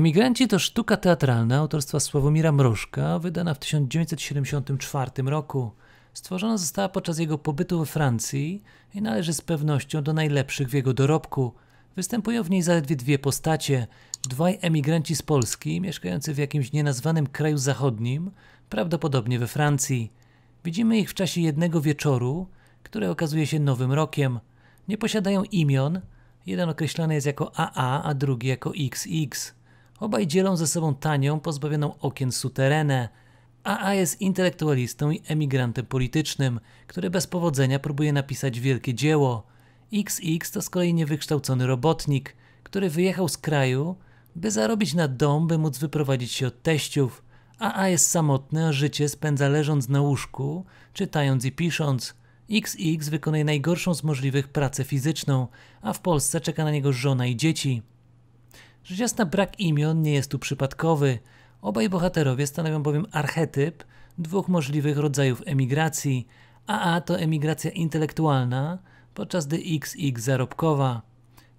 Emigranci to sztuka teatralna autorstwa Sławomira Mrożka, wydana w 1974 roku. Stworzona została podczas jego pobytu we Francji i należy z pewnością do najlepszych w jego dorobku. Występują w niej zaledwie dwie postacie. Dwaj emigranci z Polski, mieszkający w jakimś nienazwanym kraju zachodnim, prawdopodobnie we Francji. Widzimy ich w czasie jednego wieczoru, który okazuje się nowym rokiem. Nie posiadają imion, jeden określany jest jako AA, a drugi jako XX. Obaj dzielą ze sobą tanią, pozbawioną okien suterenę. AA jest intelektualistą i emigrantem politycznym, który bez powodzenia próbuje napisać wielkie dzieło. XX to z kolei niewykształcony robotnik, który wyjechał z kraju, by zarobić na dom, by móc wyprowadzić się od teściów. AA jest samotny, a życie spędza leżąc na łóżku, czytając i pisząc. XX wykonuje najgorszą z możliwych pracę fizyczną, a w Polsce czeka na niego żona i dzieci. Rzecz jasna brak imion nie jest tu przypadkowy. Obaj bohaterowie stanowią bowiem archetyp dwóch możliwych rodzajów emigracji. AA to emigracja intelektualna, podczas gdy XX zarobkowa.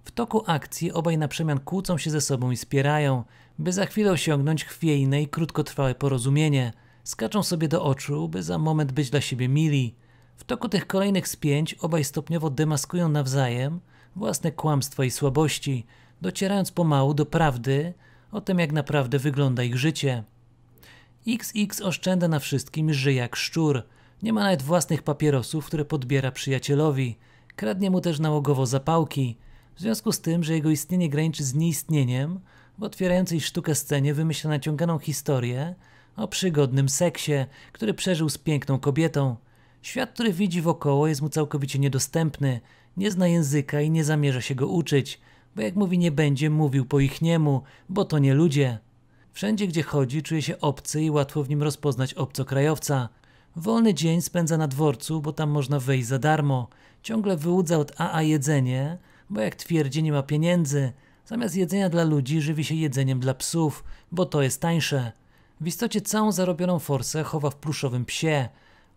W toku akcji obaj na przemian kłócą się ze sobą i spierają, by za chwilę osiągnąć chwiejne i krótkotrwałe porozumienie. Skaczą sobie do oczu, by za moment być dla siebie mili. W toku tych kolejnych spięć obaj stopniowo demaskują nawzajem własne kłamstwa i słabości, docierając pomału do prawdy o tym, jak naprawdę wygląda ich życie. XX oszczędza na wszystkim żyje jak szczur. Nie ma nawet własnych papierosów, które podbiera przyjacielowi. Kradnie mu też nałogowo zapałki. W związku z tym, że jego istnienie graniczy z nieistnieniem, w otwierającej sztukę scenie wymyśla naciąganą historię o przygodnym seksie, który przeżył z piękną kobietą. Świat, który widzi wokoło, jest mu całkowicie niedostępny, nie zna języka i nie zamierza się go uczyć, bo jak mówi nie będzie mówił po ich niemu, bo to nie ludzie. Wszędzie gdzie chodzi czuje się obcy i łatwo w nim rozpoznać obcokrajowca. Wolny dzień spędza na dworcu, bo tam można wejść za darmo. Ciągle wyłudza od AA jedzenie, bo jak twierdzi nie ma pieniędzy. Zamiast jedzenia dla ludzi żywi się jedzeniem dla psów, bo to jest tańsze. W istocie całą zarobioną forsę chowa w pluszowym psie.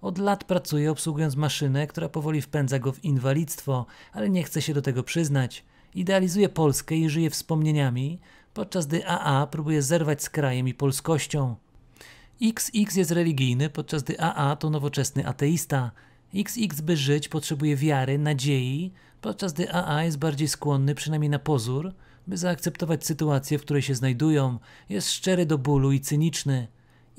Od lat pracuje obsługując maszynę, która powoli wpędza go w inwalidztwo, ale nie chce się do tego przyznać. Idealizuje Polskę i żyje wspomnieniami, podczas gdy AA próbuje zerwać z krajem i polskością. XX jest religijny, podczas gdy AA to nowoczesny ateista. XX by żyć potrzebuje wiary, nadziei, podczas gdy AA jest bardziej skłonny, przynajmniej na pozór, by zaakceptować sytuację, w której się znajdują. Jest szczery do bólu i cyniczny.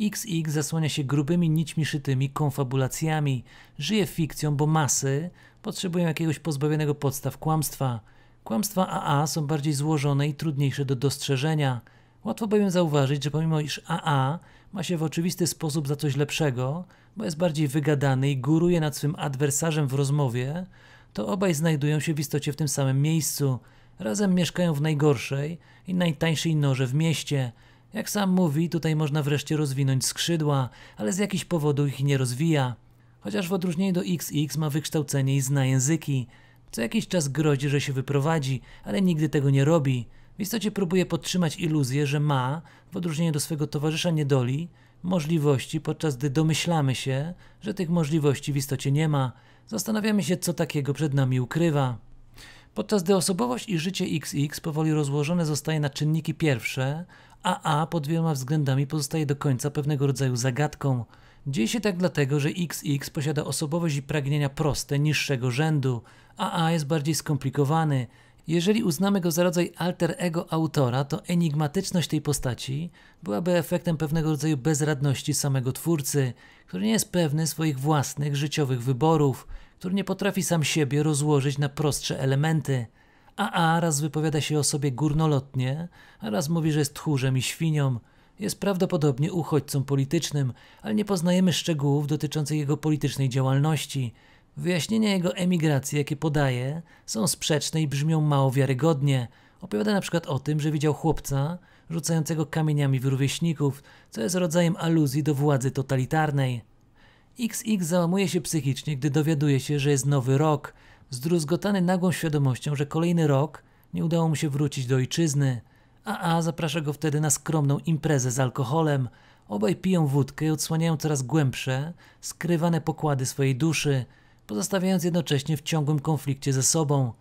XX zasłania się grubymi nićmi szytymi konfabulacjami. Żyje fikcją, bo masy potrzebują jakiegoś pozbawionego podstaw kłamstwa. Kłamstwa AA są bardziej złożone i trudniejsze do dostrzeżenia. Łatwo bowiem zauważyć, że pomimo iż AA ma się w oczywisty sposób za coś lepszego, bo jest bardziej wygadany i góruje nad swym adwersarzem w rozmowie, to obaj znajdują się w istocie w tym samym miejscu. Razem mieszkają w najgorszej i najtańszej norze w mieście. Jak sam mówi, tutaj można wreszcie rozwinąć skrzydła, ale z jakichś powodów ich nie rozwija. Chociaż w odróżnieniu do XX ma wykształcenie i zna języki. Co jakiś czas grozi, że się wyprowadzi, ale nigdy tego nie robi. W istocie próbuje podtrzymać iluzję, że ma, w odróżnieniu do swego towarzysza niedoli, możliwości, podczas gdy domyślamy się, że tych możliwości w istocie nie ma. Zastanawiamy się, co takiego przed nami ukrywa. Podczas gdy osobowość i życie XX powoli rozłożone zostaje na czynniki pierwsze, a A pod wieloma względami pozostaje do końca pewnego rodzaju zagadką. Dzieje się tak dlatego, że XX posiada osobowość i pragnienia proste, niższego rzędu, a A jest bardziej skomplikowany. Jeżeli uznamy go za rodzaj alter ego autora, to enigmatyczność tej postaci byłaby efektem pewnego rodzaju bezradności samego twórcy, który nie jest pewny swoich własnych życiowych wyborów, który nie potrafi sam siebie rozłożyć na prostsze elementy. A A raz wypowiada się o sobie górnolotnie, a raz mówi, że jest tchórzem i świnią. Jest prawdopodobnie uchodźcą politycznym, ale nie poznajemy szczegółów dotyczących jego politycznej działalności. Wyjaśnienia jego emigracji, jakie podaje, są sprzeczne i brzmią mało wiarygodnie. Opowiada na przykład o tym, że widział chłopca rzucającego kamieniami w rówieśników, co jest rodzajem aluzji do władzy totalitarnej. XX załamuje się psychicznie, gdy dowiaduje się, że jest nowy rok, zdruzgotany nagłą świadomością, że kolejny rok nie udało mu się wrócić do ojczyzny. AA zaprasza go wtedy na skromną imprezę z alkoholem. Obaj piją wódkę i odsłaniają coraz głębsze, skrywane pokłady swojej duszy, pozostawiając jednocześnie w ciągłym konflikcie ze sobą.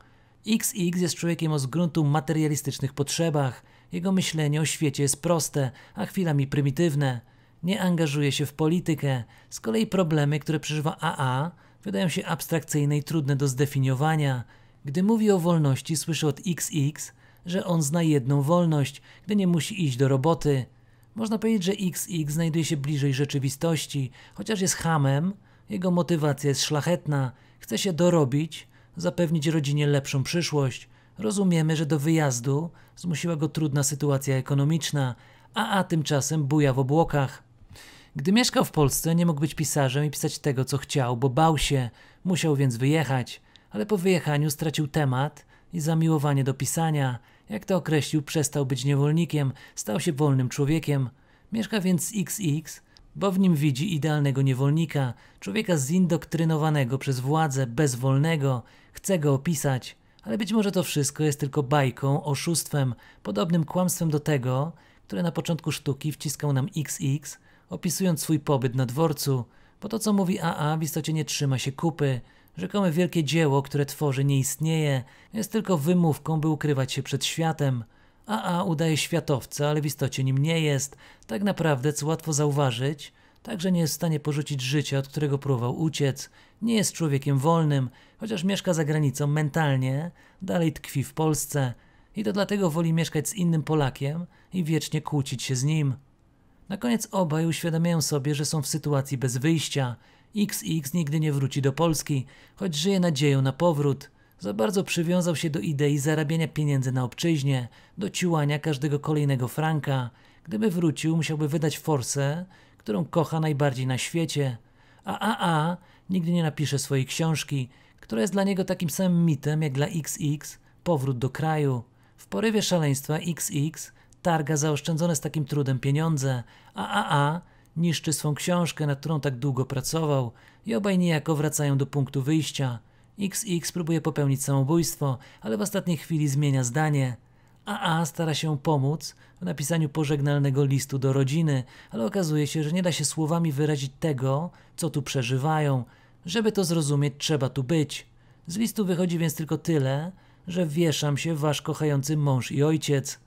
XX jest człowiekiem o z gruntu materialistycznych potrzebach. Jego myślenie o świecie jest proste, a chwilami prymitywne. Nie angażuje się w politykę. Z kolei problemy, które przeżywa AA, wydają się abstrakcyjne i trudne do zdefiniowania. Gdy mówi o wolności, słyszy od XX, że on zna jedną wolność, gdy nie musi iść do roboty. Można powiedzieć, że XX znajduje się bliżej rzeczywistości, chociaż jest hamem, jego motywacja jest szlachetna, chce się dorobić, zapewnić rodzinie lepszą przyszłość. Rozumiemy, że do wyjazdu zmusiła go trudna sytuacja ekonomiczna, a A tymczasem buja w obłokach. Gdy mieszkał w Polsce, nie mógł być pisarzem i pisać tego, co chciał, bo bał się, musiał więc wyjechać, ale po wyjechaniu stracił temat i zamiłowanie do pisania. Jak to określił, przestał być niewolnikiem, stał się wolnym człowiekiem. Mieszka więc XX, bo w nim widzi idealnego niewolnika, człowieka zindoktrynowanego przez władzę, bezwolnego, chce go opisać. Ale być może to wszystko jest tylko bajką, oszustwem, podobnym kłamstwem do tego, które na początku sztuki wciskał nam XX, opisując swój pobyt na dworcu, bo to co mówi AA w istocie nie trzyma się kupy. Rzekome wielkie dzieło, które tworzy, nie istnieje, jest tylko wymówką, by ukrywać się przed światem. AA udaje światowca, ale w istocie nim nie jest. Tak naprawdę, co łatwo zauważyć, także nie jest w stanie porzucić życia, od którego próbował uciec. Nie jest człowiekiem wolnym, chociaż mieszka za granicą mentalnie, dalej tkwi w Polsce. I to dlatego woli mieszkać z innym Polakiem i wiecznie kłócić się z nim. Na koniec obaj uświadamiają sobie, że są w sytuacji bez wyjścia. XX nigdy nie wróci do Polski, choć żyje nadzieją na powrót. Za bardzo przywiązał się do idei zarabiania pieniędzy na obczyźnie, do ciłania każdego kolejnego franka. Gdyby wrócił, musiałby wydać forsę, którą kocha najbardziej na świecie. A AA nigdy nie napisze swojej książki, która jest dla niego takim samym mitem jak dla XX powrót do kraju. W porywie szaleństwa XX targa zaoszczędzone z takim trudem pieniądze, a AA niszczy swą książkę, nad którą tak długo pracował i obaj niejako wracają do punktu wyjścia. XX próbuje popełnić samobójstwo, ale w ostatniej chwili zmienia zdanie. AA stara się pomóc w napisaniu pożegnalnego listu do rodziny, ale okazuje się, że nie da się słowami wyrazić tego, co tu przeżywają. Żeby to zrozumieć, trzeba tu być. Z listu wychodzi więc tylko tyle, że wieszam się wasz kochający mąż i ojciec.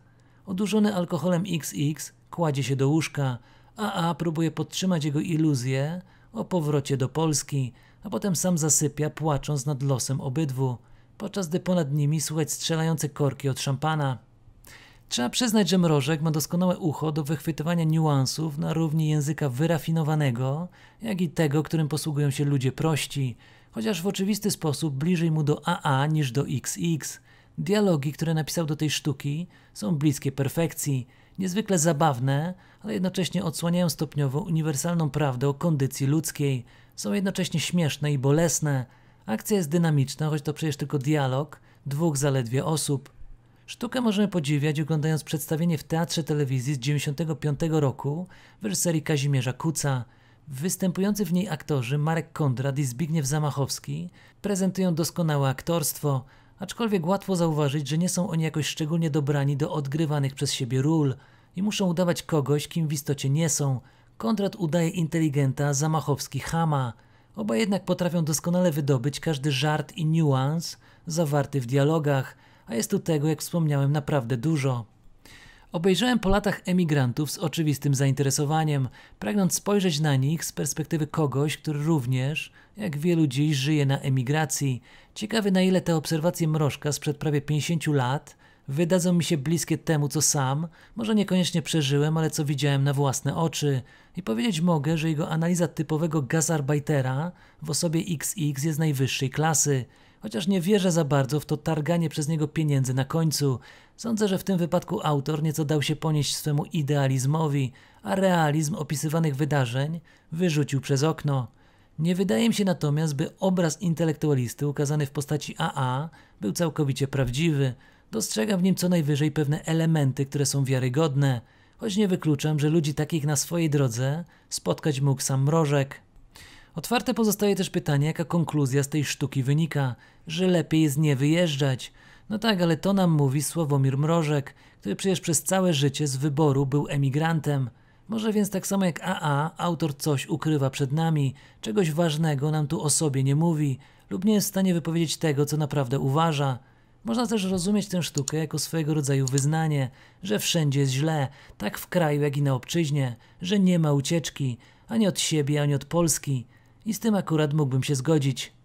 Odurzony alkoholem XX kładzie się do łóżka, a A próbuje podtrzymać jego iluzję o powrocie do Polski, a potem sam zasypia, płacząc nad losem obydwu, podczas gdy ponad nimi słychać strzelające korki od szampana. Trzeba przyznać, że Mrożek ma doskonałe ucho do wychwytywania niuansów na równi języka wyrafinowanego, jak i tego, którym posługują się ludzie prości, chociaż w oczywisty sposób bliżej mu do AA niż do XX. Dialogi, które napisał do tej sztuki, są bliskie perfekcji, niezwykle zabawne, ale jednocześnie odsłaniają stopniowo uniwersalną prawdę o kondycji ludzkiej. Są jednocześnie śmieszne i bolesne. Akcja jest dynamiczna, choć to przecież tylko dialog dwóch zaledwie osób. Sztukę możemy podziwiać oglądając przedstawienie w Teatrze Telewizji z 1995 roku reżyserii Kazimierza Kuca. Występujący w niej aktorzy Marek Kondrat i Zbigniew Zamachowski prezentują doskonałe aktorstwo, aczkolwiek łatwo zauważyć, że nie są oni jakoś szczególnie dobrani do odgrywanych przez siebie ról i muszą udawać kogoś, kim w istocie nie są. Kondrat udaje inteligenta, Zamachowski chama. Oba jednak potrafią doskonale wydobyć każdy żart i niuans zawarty w dialogach, a jest tu tego, jak wspomniałem, naprawdę dużo. Obejrzałem po latach emigrantów z oczywistym zainteresowaniem, pragnąc spojrzeć na nich z perspektywy kogoś, który również, jak wielu dziś, żyje na emigracji. Ciekawy na ile te obserwacje Mrożka sprzed prawie 50 lat wydadzą mi się bliskie temu, co sam, może niekoniecznie przeżyłem, ale co widziałem na własne oczy. I powiedzieć mogę, że jego analiza typowego gazarbeitera w osobie XX jest najwyższej klasy. Chociaż nie wierzę za bardzo w to targanie przez niego pieniędzy na końcu. Sądzę, że w tym wypadku autor nieco dał się ponieść swemu idealizmowi, a realizm opisywanych wydarzeń wyrzucił przez okno. Nie wydaje mi się natomiast, by obraz intelektualisty ukazany w postaci AA był całkowicie prawdziwy. Dostrzegam w nim co najwyżej pewne elementy, które są wiarygodne, choć nie wykluczam, że ludzi takich na swojej drodze spotkać mógł sam Mrożek. Otwarte pozostaje też pytanie, jaka konkluzja z tej sztuki wynika, że lepiej jest nie wyjeżdżać. No tak, ale to nam mówi Sławomir Mrożek, który przecież przez całe życie z wyboru był emigrantem. Może więc tak samo jak AA, autor coś ukrywa przed nami, czegoś ważnego nam tu o sobie nie mówi, lub nie jest w stanie wypowiedzieć tego, co naprawdę uważa. Można też rozumieć tę sztukę jako swojego rodzaju wyznanie, że wszędzie jest źle, tak w kraju, jak i na obczyźnie, że nie ma ucieczki, ani od siebie, ani od Polski. I z tym akurat mógłbym się zgodzić.